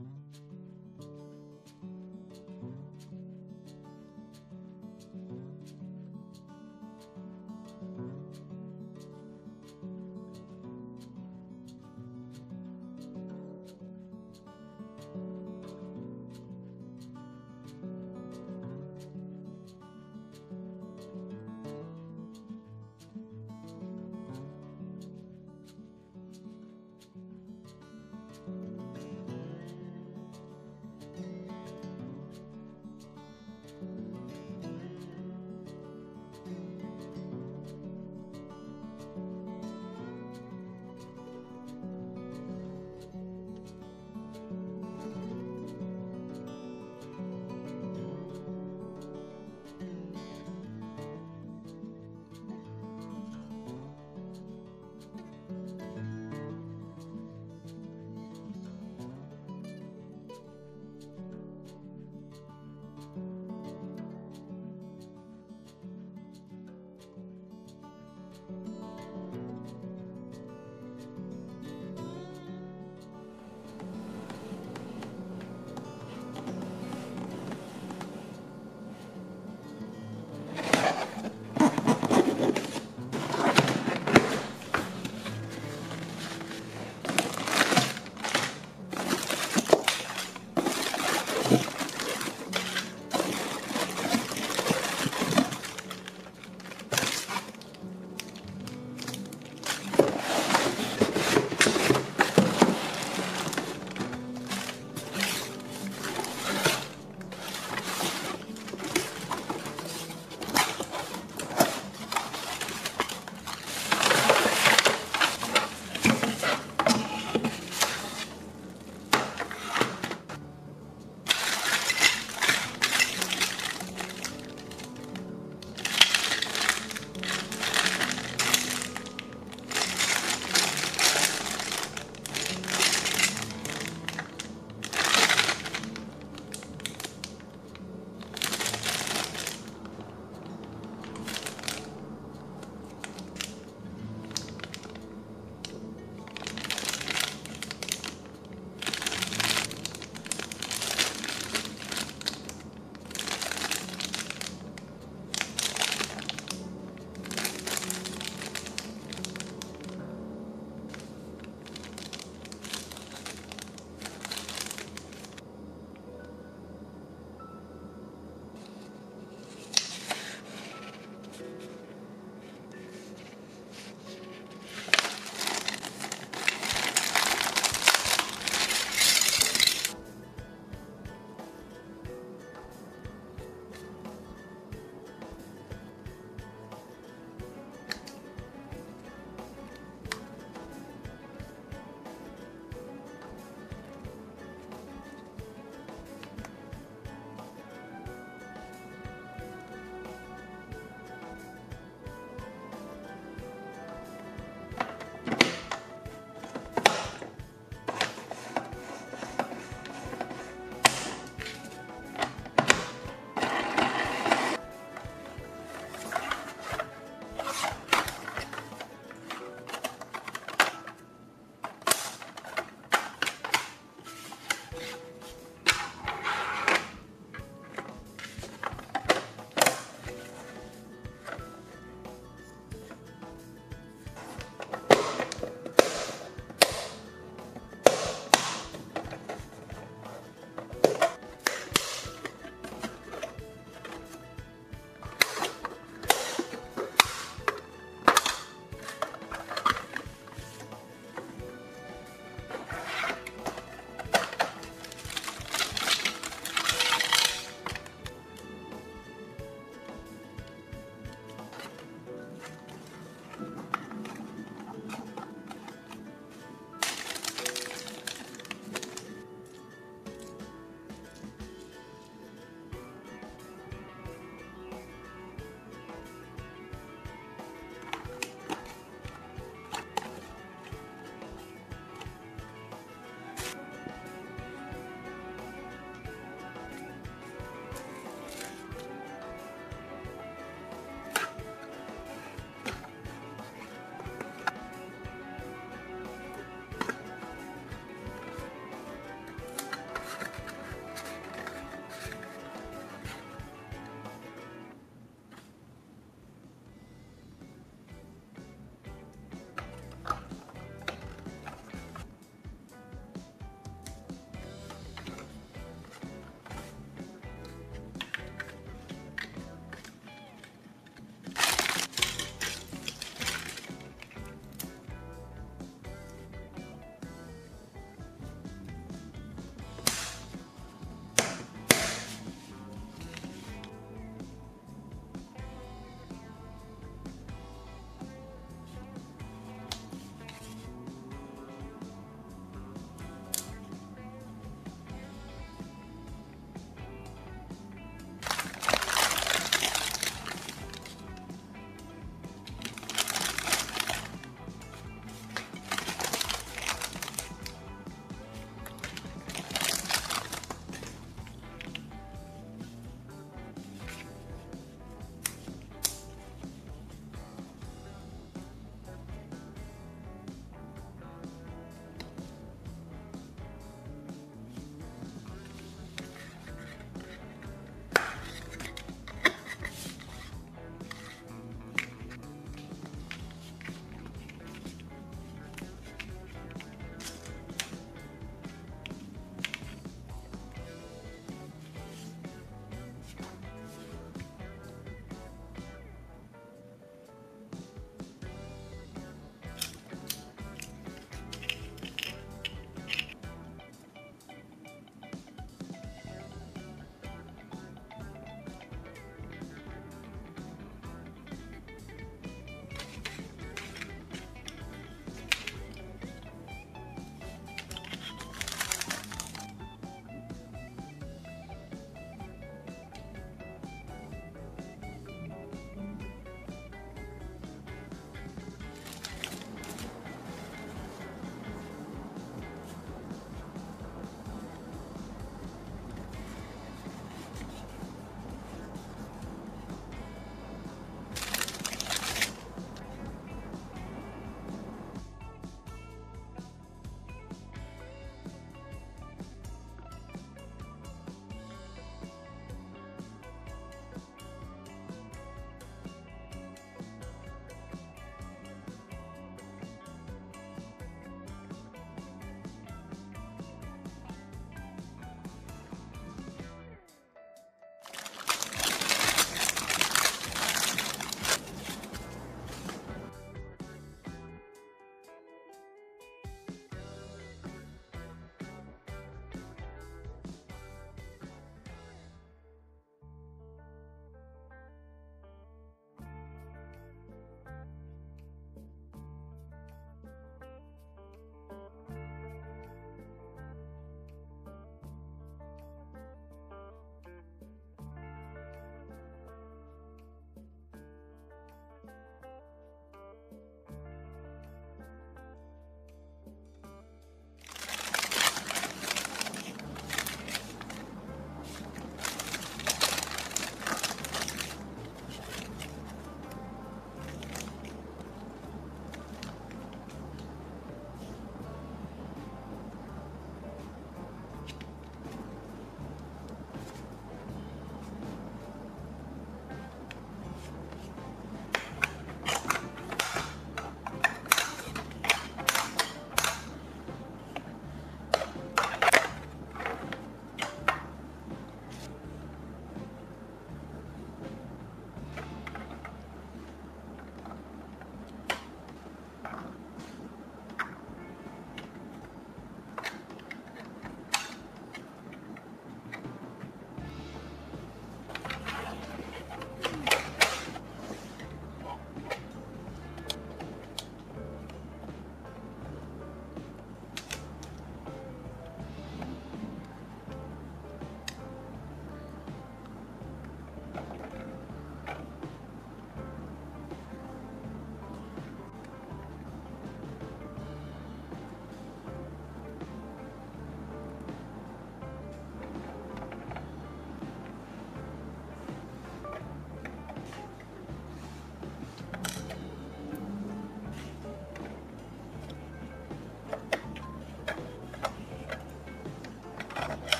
Mm-hmm.